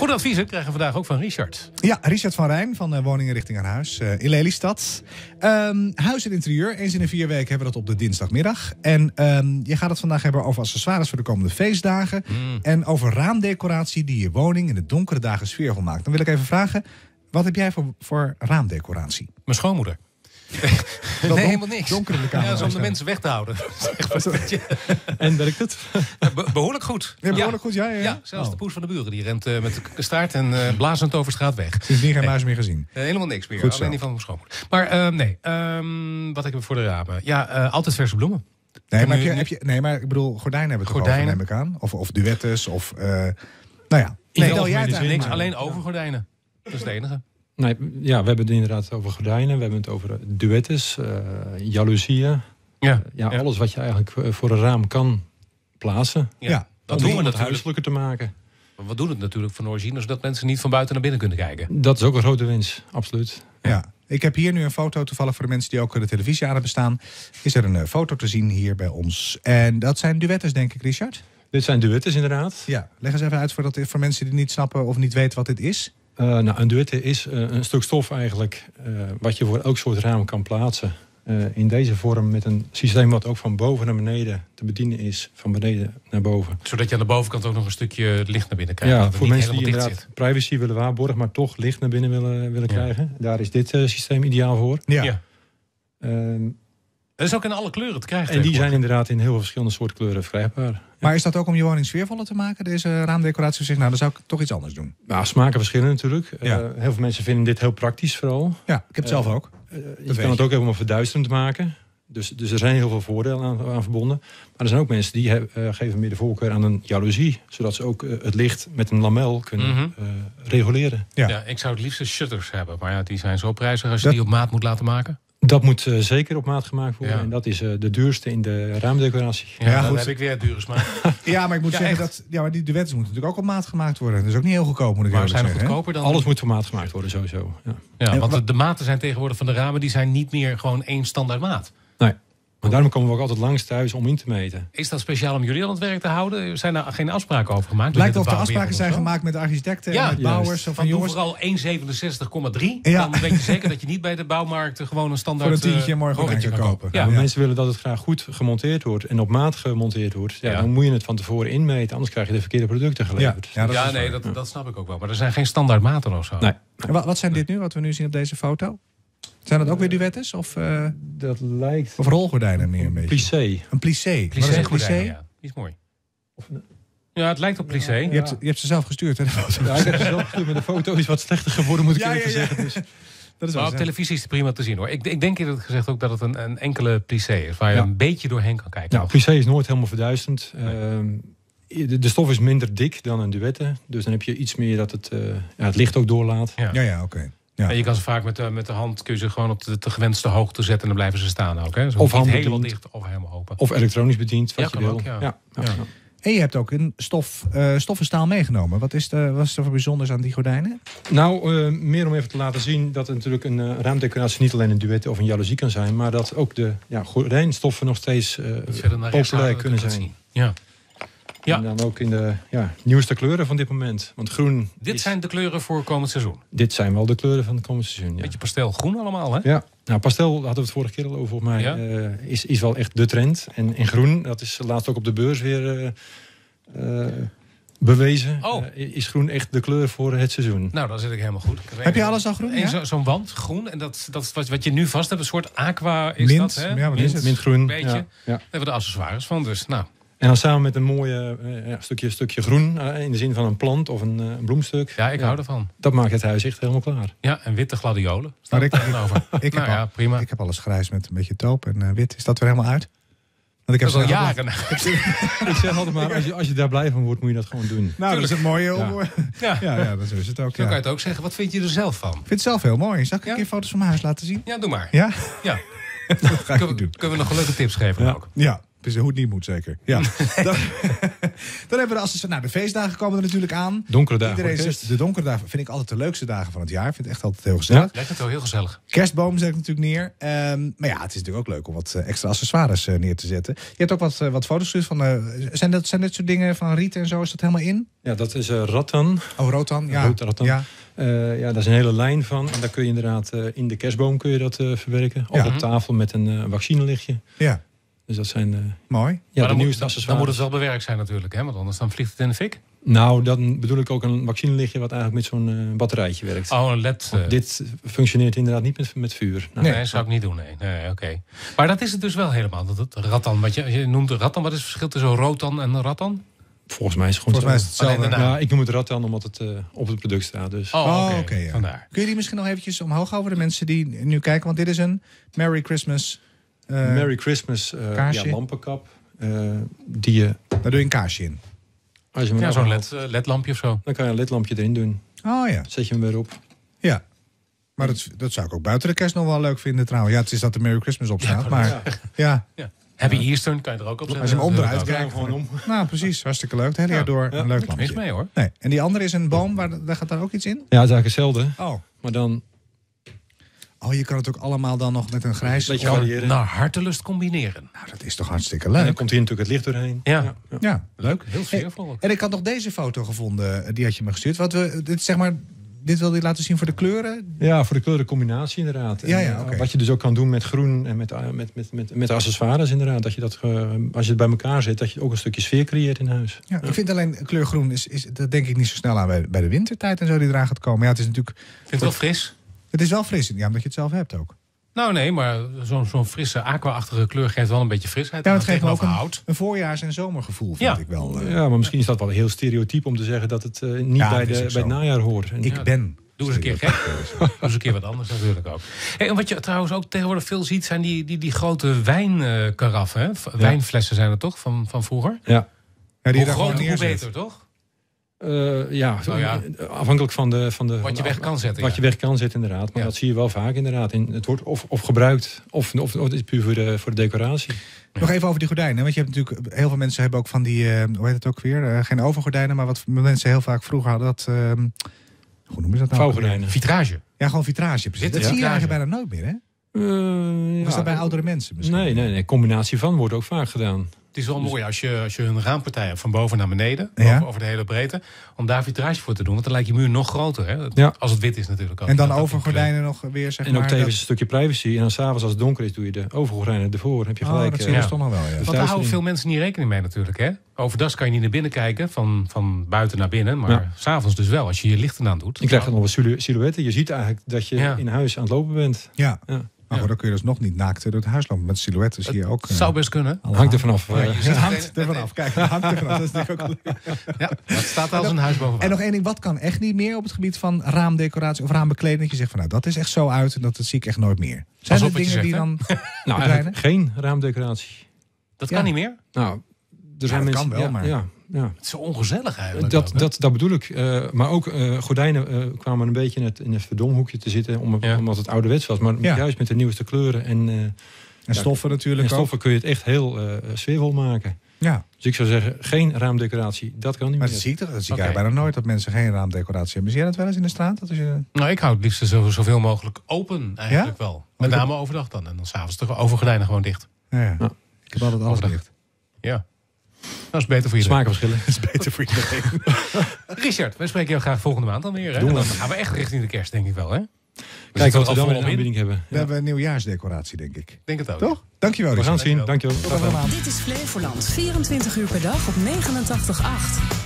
Goede adviezen krijgen we vandaag ook van Richard. Ja, Richard van Rijn van uh, Woningen Richting aan Huis uh, in Lelystad. Um, huis en interieur. Eens in de vier weken hebben we dat op de dinsdagmiddag. En um, je gaat het vandaag hebben over accessoires voor de komende feestdagen. Mm. En over raamdecoratie die je woning in de donkere dagen sfeervol maakt. Dan wil ik even vragen, wat heb jij voor, voor raamdecoratie? Mijn schoonmoeder. nee, helemaal niks. Donker in de kamer. Ja, om de mensen weg te houden. en werkt het? behoorlijk goed. Ja, behoorlijk goed, ja. ja, ja zelfs oh. de poes van de buren die rent uh, met de staart en uh, blazend over straat weg. Sindsdien geen muis meer gezien? Uh, helemaal niks meer. Goed Alleen die van mijn schoonmoeder. Maar nee, um, wat ik heb voor de ramen. Ja, altijd verse bloemen. Nee, maar, nu, heb je, heb je, nee, maar ik bedoel, gordijnen hebben het gordijnen. over, neem ik aan. Of, of duettes, of... nou ja. Nee, nee jij het niks, alleen overgordijnen. Dat is het enige. Nee, ja, we hebben het inderdaad over gordijnen. We hebben het over duettes, uh, jaloezieën. Ja, ja, alles wat je eigenlijk eh, voor een raam kan plaatsen. Ja, dat doen we het huiselijker te maken. We doen het natuurlijk van origine, zodat mensen niet van buiten naar binnen kunnen kijken. Dat is ook een grote wens, absoluut. Ja. Ik heb hier nu een foto, toevallig voor de mensen die ook de televisie aan hebben staan. Is er een uh, foto te zien hier bij ons. En dat zijn duettes, denk ik, Richard? Dit zijn duettes, inderdaad. Ja, leg eens even uit voor, dat, voor mensen die niet snappen of niet weten wat dit is. Uh, nou, een duette is uh, een stuk stof eigenlijk uh, wat je voor elk soort raam kan plaatsen. in deze vorm met een systeem wat ook van boven naar beneden te bedienen is. Van beneden naar boven. Zodat je aan de bovenkant ook nog een stukje licht naar binnen krijgt. Ja, voor mensen die inderdaad zit. privacy willen waarborgen, maar toch licht naar binnen willen, willen ja. krijgen. Daar is dit systeem ideaal voor. Ja. ja. Ehm, dat is ook in alle kleuren te krijgen. En die zijn inderdaad in heel veel verschillende soorten kleuren verkrijgbaar. Maar is dat ook om je woning sfeervoller te maken, deze raamdecoratie? Zeg, nou, dan zou ik toch iets anders doen. Nou, smaken verschillen natuurlijk. Ja. Uh, heel veel mensen vinden dit heel praktisch vooral. Ja, ik heb het zelf ook. Uh, je kan het ook hebben om verduisterend te maken. Dus, dus er zijn heel veel voordelen aan, aan verbonden. Maar er zijn ook mensen die uh, geven meer de voorkeur aan een jaloezie. Zodat ze ook het licht met een lamel kunnen mm -hmm. reguleren. Ja. ja. ik zou het liefst shutters hebben. Maar ja, die zijn zo prijzig als je dat... die op maat moet laten maken. Dat moet uh, zeker op maat gemaakt worden. Ja. En dat is uh, de duurste in de raamdecoratie. Ja, ja goed. heb ik weer het dure smaak. ja, maar ik moet ja, zeggen echt. dat ja, maar die duettes moeten natuurlijk ook op maat gemaakt worden. Dat is ook niet heel goedkoop, moet ik maar zijn zeggen. goedkoper dan... Alles moet op maat gemaakt worden, sowieso. Ja, ja want de, de maten zijn tegenwoordig van de ramen... die zijn niet meer gewoon één standaard maat. Nee. Maar daarom komen we ook altijd langs thuis om in te meten. Is dat speciaal om jullie aan het werk te houden? Zijn er geen afspraken over gemaakt? Lijkt of er afspraken zijn gemaakt met de architecten ja, en met bouwers. Van, jongens. vooral 1,67,3. Ja. Dan weet je zeker dat je niet bij de bouwmarkt gewoon een standaard... Voor een tientje morgen kan kopen. Ja. ja. Mensen willen dat het graag goed gemonteerd wordt en op maat gemonteerd wordt. Ja, Dan moet je het van tevoren inmeten, anders krijg je de verkeerde producten geleverd. Ja, dat ja nee, dat, dat snap ik ook wel. Maar er zijn geen standaard maten of zo. Nee. Wat, wat zijn dit nu, wat we nu zien op deze foto? Zijn dat ook weer duettes? Of, uh, dat lijkt... Of rolgordijnen meer een beetje? Plissé. Een plissé. Plissé, een plissé? Ja, die is mooi. Of, ja, het lijkt op plissé. Ja, je, hebt, je hebt ze zelf gestuurd, hè? Ja, ik heb ze zelf gestuurd, maar de foto is wat slechter geworden, moet ik ja, even zeggen. Dus. Dat is maar op televisie is het prima te zien hoor. Ik, ik denk eerlijk gezegd ook dat het een, een enkele plissé is. Waar je een beetje doorheen kan kijken. Ja, plissé is nooit helemaal verduisterd. Nee. Uh, de, de, stof is minder dik dan een duette. Dus dan heb je iets meer dat het, uh, ja, het licht ook doorlaat. Ja, ja, ja oké. Okay. Ja. En je kan ze vaak met de, met de hand kun je ze gewoon op de, de gewenste hoogte zetten en dan blijven ze staan ook. Hè? of helemaal dicht of helemaal open. Of elektronisch bediend, wat je wil. Ook, ja. En je hebt ook een stof, uh, stoffen staal meegenomen. Wat is, de, wat is er voor bijzonders aan die gordijnen? Nou, uh, meer om even te laten zien dat het natuurlijk een uh, raamdecoratie niet alleen een duet of een jaloezie kan zijn, maar dat ook de ja, gordijnstoffen nog steeds populair kunnen zijn. Ja. Ja. En dan ook in de ja, nieuwste kleuren van dit moment. Want groen. Dit zijn de kleuren voor komend seizoen. Dit zijn wel de kleuren van het komend seizoen. Ja. Beetje pastelgroen allemaal, hè? Ja. Nou, pastel hadden we het vorige keer al over. Volgens mij ja? uh, is, is wel echt de trend. En in groen, dat is laatst ook op de beurs weer uh, uh, bewezen. Oh. is groen echt de kleur voor het seizoen. Nou, dan zit ik helemaal goed. Heb je alles al groen? Ja? Zo'n zo wand, groen. En dat, dat is wat, wat je nu vast hebt. Een soort aqua is Mint. dat, hè? Ja, Mint, mintgroen. Een beetje. Ja. Daar hebben we de accessoires van. Dus nou, en dan samen met een mooie uh, ja, stukje, stukje groen, uh, in de zin van een plant of een, uh, een bloemstuk. Ja, ik ja, hou ervan. Dat maakt het huis echt helemaal klaar. Ja, en witte gladiolen. Maar ik, over. ik, nou, heb ja, al, prima. ik heb alles grijs met een beetje taupe en wit. Is dat weer helemaal uit? Want ik heb dat al jaren. ik zeg altijd maar, als je, als je daar blij van wordt, moet je dat gewoon doen. Nou, dat is het mooie. Ja, ja. ja, ja dat is het ook. Zo kan je het ook zeggen. Wat vind je er zelf van? Ik vind het zelf heel mooi. Zal ik een keer foto's van mijn huis laten zien? Ja, doe maar. Ja? Ja. dat ga ik kunnen, doen. Kunnen we nog leuke tips geven ja. ook? Ja. Dus hoe het niet moet, zeker. Ja. dan, dan hebben we de, nou, de feestdagen komen er natuurlijk aan. Donkere dagen. Iedereen de zegt, de donkere dagen vind ik altijd de leukste dagen van het jaar. Ik vind het echt altijd heel gezellig. Lijkt het wel heel gezellig. Kerstboom zet ik natuurlijk neer. Ehm, maar ja, het is natuurlijk ook leuk om wat eh, extra accessoires eh, neer te zetten. Je hebt ook wat, eh, wat foto's van... eh, zijn, dat, zijn dit soort dingen van riet en zo? Is dat helemaal in? Ja, dat is eh rattan. Oh, rotan? Ja. Rood rattan. ja. Eh, ja, daar is een hele lijn van. En daar kun je inderdaad eh, in de kerstboom kun je dat eh, verwerken. Of Ja. op tafel met een vaccinelichtje. ja, Dus dat zijn eh, mooi. ja, maar de dan, moet, nieuwste dan, accessoires. dan moet het wel bewerkt zijn natuurlijk, hè? want anders dan vliegt het in de fik. Nou, dan bedoel ik ook een vaccinelichtje wat eigenlijk met zo'n eh, batterijtje werkt. Oh, een led. eh, Dit functioneert inderdaad niet met, met vuur. Nou, nee, Nee. zou ik niet doen. Nee, nee oké. Maar dat is het dus wel helemaal. Dat het rattan. Wat je, je noemt rattan. Wat is het verschil tussen rotan en rattan? Volgens mij is het gewoon Volgens mij is het Alleen hetzelfde. Ja, ik noem het rattan omdat het eh, op het product staat. Dus. Oh, oké. oké. ja. Vandaar. Kun je die misschien nog eventjes omhoog houden? De mensen die nu kijken. Want dit is een Merry Christmas. Eh, Merry Christmas eh, kaarsje. ja, lampenkap. eh, die je, Daar doe je een kaarsje in. als je hem Ja, zo'n led, ledlampje of zo. dan kan je een ledlampje erin doen. Oh ja. Zet je hem weer op. Ja. Maar dat, dat zou ik ook buiten de kerst nog wel leuk vinden trouwens. Ja, het is dat de Merry Christmas op staat. maar ja. Ja. Happy Eastern kan je er ook op zetten. Als je hem is kijkt. gewoon om. Nou, precies. Hartstikke leuk. Het hele Ja. jaar door Ja. een leuk Niks lampje. mee hoor. Nee. En die andere is een boom. Waar, daar gaat daar ook iets in? Ja, het is eigenlijk hetzelfde. Oh. Maar dan Oh, je kan het ook allemaal dan nog met een grijs... Beetje Oh, variëren. Naar hartelust combineren. nou, dat is toch hartstikke en dan leuk. komt hier natuurlijk het licht doorheen. Ja. Ja, leuk. Heel sfeervol. En ik had nog deze foto gevonden. eh, Die had je me gestuurd. Wat we, dit, zeg maar, dit wilde je laten zien voor de kleuren. Ja, voor de kleurencombinatie inderdaad. Ja, En, ja, eh. Wat je dus ook kan doen met groen en met, eh, met, met, met, met accessoires inderdaad. Dat je dat, als je het bij elkaar zet, dat je ook een stukje sfeer creëert in huis. Ja, Ik vind alleen kleur groen, is, is, dat denk ik niet zo snel aan bij, bij de wintertijd en zo die eraan gaat komen. Ja, het is natuurlijk, Ik vind het wel fris. Het is wel fris. Ja, omdat je het zelf hebt ook. Nou nee, maar zo'n zo'n frisse aqua-achtige kleur geeft wel een beetje frisheid. Ja, het geeft ook een, hout. een voorjaars- en zomergevoel, vind Ja. ik wel. eh. Ja, maar misschien is dat wel heel stereotyp om te zeggen dat het eh, niet Ja, bij, de, bij het najaar hoort. En, ik Ja, ben. Doe eens een keer gek. Doe eens een keer wat anders natuurlijk ook. Hey, en wat je trouwens ook tegenwoordig veel ziet... zijn die, die, die grote wijnkaraffen. V- Wijnflessen zijn het toch, van, van vroeger? ja. Ja, die Hoe groter, hoe beter, toch? Eh, ja, Nou ja. afhankelijk van de... Van de Wat je weg kan zetten, Wat ja. je weg kan zetten, inderdaad. Maar Ja. dat zie je wel vaak, inderdaad. In, het wordt of, of gebruikt, of, of, of het is puur voor de, voor de decoratie. Nog even over die gordijnen. Want je hebt natuurlijk, heel veel mensen hebben ook van die, eh, hoe heet het ook weer? Eh, geen overgordijnen, maar wat mensen heel vaak vroeger hadden. Dat, eh, hoe noemen ze dat nou? Vouwgordijnen. Vitrage. Ja, gewoon vitrage. Precies. Dat zie je eigenlijk bijna nooit meer, hè? Eh, Was ja. dat bij oudere mensen misschien? Nee, nee, nee. Combinatie van wordt ook vaak gedaan. Het is wel mooi als je, als je een raampartij hebt van boven naar beneden. Ja. Over, over de hele breedte. Om daar vitrage voor te doen. Want dan lijkt je muur nog groter. Hè? Ja. Als het wit is natuurlijk ook. En dan ook overgordijnen nog weer, zeg En ook maar. tevens dat- een stukje privacy. En dan s'avonds als het donker is, doe je de overgordijnen ervoor. heb je Oh, gelijk. dat eh, ja. toch nog wel, ja. Want daar houden veel mensen niet rekening mee natuurlijk. Hè? Overdag kan je niet naar binnen kijken. Van, van buiten naar binnen. Maar Ja. s s'avonds dus wel. Als je je lichten aan doet. Je krijgt dan nog wat silhou- silhouetten. Je ziet eigenlijk dat je Ja. in huis aan het lopen bent. Ja. Ja. Maar goed, dan kun je dus nog niet naakt door het huis lopen. Met silhouetten zie je ook. eh, zou best kunnen. Hangt er vanaf. Ja, eh, Het hangt er vanaf. Kijk, het hangt er vanaf. Dat is natuurlijk ook leuk. Ja, dat staat als een huis boven En nog één ding, wat kan echt niet meer op het gebied van raamdecoratie of raambekleding? Dat je zegt van nou, dat is echt zo uit en dat, dat zie ik echt nooit meer. Zijn er dingen die dan. nou, geen raamdecoratie. Dat Ja. kan niet meer. Nou, er zijn dat mensen... kan wel, ja, maar- Ja, ja. Het is zo ongezellig eigenlijk. Dat, dat, dat bedoel ik. Eh, maar ook eh, gordijnen eh, kwamen een beetje in het, in het verdomhoekje te zitten. Om, Ja. Omdat het ouderwets was. Maar Ja. juist met de nieuwste kleuren en, eh, En stoffen en natuurlijk stoffen kun je het echt heel eh sfeervol maken. Ja, Dus ik zou zeggen, geen raamdecoratie. Dat kan niet maar meer. dat zie ik toch. Dat zie ik bijna nooit dat mensen geen raamdecoratie hebben. Zie jij dat wel eens in de straat? Dat als je... Nou, ik hou het liefst zo, zoveel mogelijk open eigenlijk wel. Met name overdag dan. En dan s'avonds de overgordijnen gewoon dicht. Ja, ja. Ja. Ik heb altijd alles Overdag. dicht. Ja. Dat is beter voor iedereen. Smakenverschillen. Dat is beter voor iedereen. Richard, wij spreken jou graag volgende maand dan weer. Hè? Doen En we. dan gaan we echt richting de kerst, denk ik wel. Hè? We Kijk wat we dan volop in. aanbieding hebben. We hebben een nieuwjaarsdecoratie, denk ik. Ik denk het ook. Toch? Dankjewel, We gaan het zien. Dankjewel. Een maand. Dit is Flevoland, 24 uur per dag op 89.8.